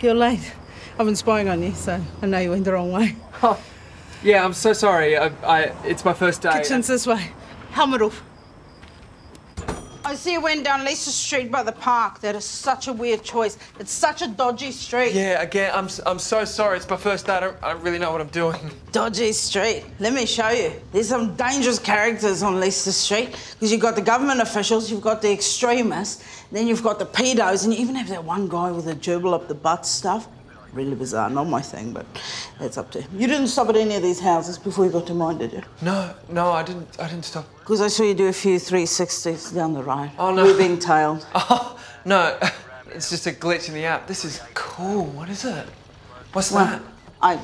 You're late. I've been spying on you, so I know you went the wrong way. Oh, yeah, I'm so sorry. I, I, it's my first day. Kitchen's this way. Helmet off. I see you went down Leicester Street by the park. That is such a weird choice. It's such a dodgy street. Yeah, again, I'm, I'm so sorry. It's my first day. I don't, I don't really know what I'm doing. Dodgy street. Let me show you. There's some dangerous characters on Leicester Street because you've got the government officials, you've got the extremists, then you've got the pedos, and you even have that one guy with the gerbil up the butt stuff. Really bizarre. Not my thing, but it's up to him. You didn't stop at any of these houses before you got to mine, did you? No, no, I didn't. I didn't stop. Because I saw you do a few 360s down the road. Oh, no. We're being tailed. Oh no, it's just a glitch in the app. This is cool. What is it? What's Well, that? I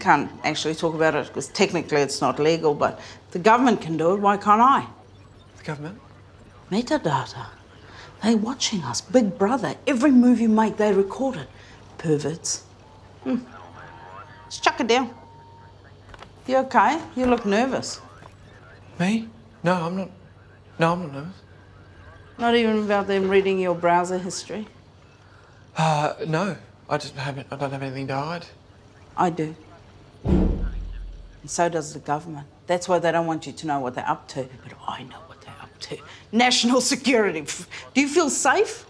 can't actually talk about it because technically it's not legal, but the government can do it. Why can't I? The government? Metadata. They're watching us. Big brother. Every move you make, they record it. Perverts. Hmm. Let's chuck it down. You okay? You look nervous. Me? No, I'm not. No, I'm not nervous. Not even about them reading your browser history. Uh, no. I just haven't. I don't have anything to hide. I do. And so does the government. That's why they don't want you to know what they're up to. But I know what they're up to. National security. Do you feel safe?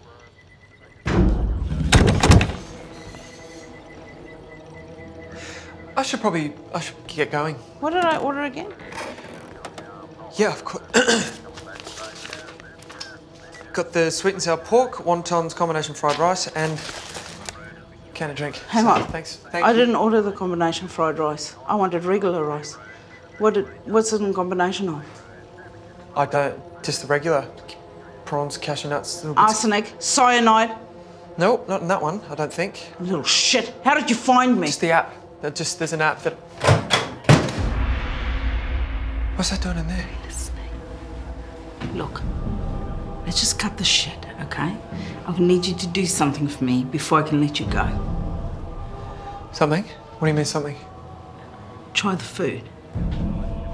I should probably. I should get going. What did I order again? Yeah, of course. Got the sweet and sour pork, wontons combination fried rice, and can of drink. Hang So, on. Thanks. Thank I you. didn't order the combination fried rice. I wanted regular rice. What did, what's it in combination of? I don't. Just the regular prawns, cashew nuts. Arsenic, cyanide, Nope, not in that one. I don't think. little shit. How did you find me? Just the app. That just there's an app that. What's that doing in there? Look, let's just cut the shit, okay? I need you to do something for me before I can let you go. Something? What do you mean something? Try the food.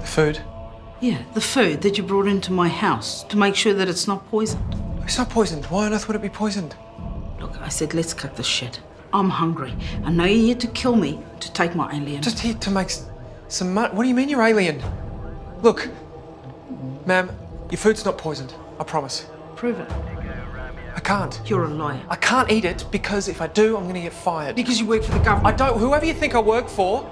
The food? Yeah, the food that you brought into my house to make sure that it's not poisoned. It's not poisoned. Why on earth would it be poisoned? Look, I said let's cut the shit. I'm hungry. I know you're here to kill me to take my alien. Just here to make some money. What do you mean you're alien? Look, ma'am, your food's not poisoned. I promise. prove it. I can't. You're a liar. I can't eat it because if I do, I'm gonna get fired. Because you work for the government. I don't. Whoever you think I work for,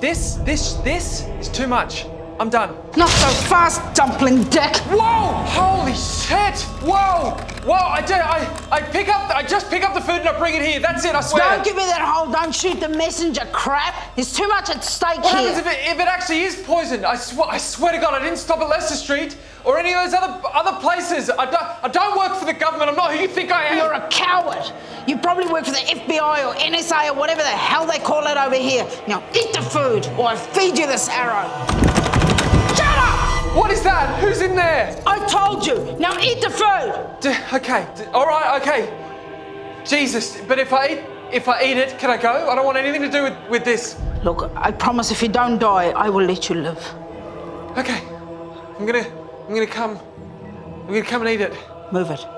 this, this, this is too much. I'm done. Not so fast, dumpling dick. Whoa! Holy shit! Whoa! Whoa! I did. I I pick up. I just pick up the food and I bring it here. That's it. I swear. Don't give me that whole don't shoot the messenger crap. There's too much at stake What here. happens if it, if it actually is poisoned? I swear, I swear to God, I didn't stop at Leicester Street or any of those other other places. I don't, I don't work for the government. I'm not who you think I am. You're a coward. You probably work for the FBI or NSA or whatever the hell they call it over here. Now eat the food or I feed you this arrow. Shut up! What is that? Who's in there? I told you. Now eat the food. D- okay, d- all right, okay. Jesus, but if I eat, if I eat it, can I go? I don't want anything to do with, with this. Look, I promise if you don't die, I will let you live. Okay, I'm gonna, I'm gonna come, I'm gonna come and eat it. Move it.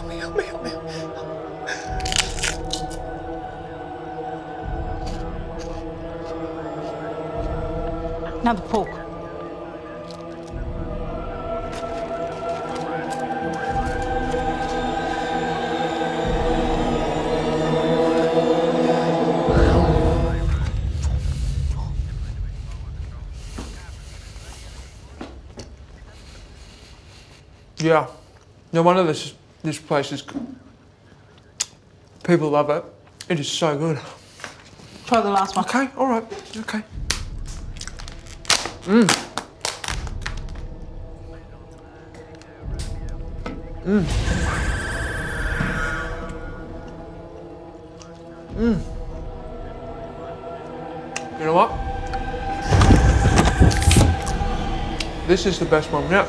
Help me, help me, help me. Now the pork. Yeah. No wonder this this place is. People love it. It is so good. Try the last one. Okay, all right, okay. Mmm. Mmm. Mmm. You know what? This is the best one yet.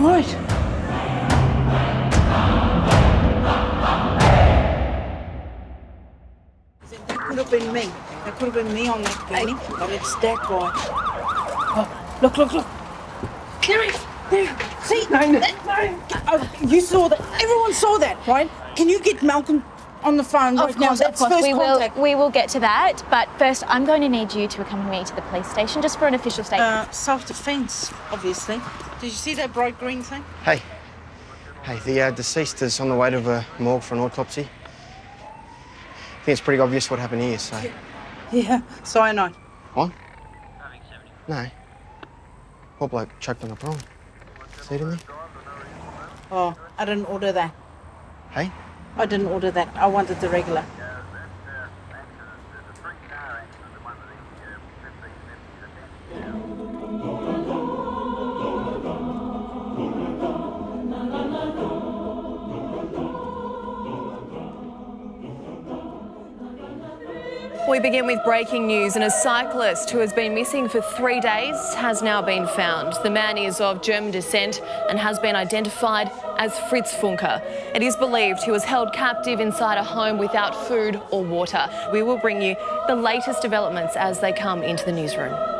Right. That could have been me. That could have been me on that gurney, but it's that guy. Oh, look, look, look. There he there. See? No, no. Oh, you saw that. Everyone saw that, right? Can you get Malcolm on the phone Of right now? course, of course, first we contact. will. We will get to that. But first, I'm going to need you to accompany me to the police station just for an official statement. Uh, self-defense, obviously. Did you see that bright green thing? Hey. Hey, the uh, deceased is on the way to the morgue for an autopsy. I think it's pretty obvious what happened here, so. Yeah, cyanide. What? No. Poor bloke choked on a prawn. See in there? Oh, I didn't order that. Hey? I didn't order that. I wanted the regular. We begin with breaking news and a cyclist who has been missing for three days has now been found. The man is of German descent and has been identified as Fritz Funke. It is believed he was held captive inside a home without food or water. We will bring you the latest developments as they come into the newsroom.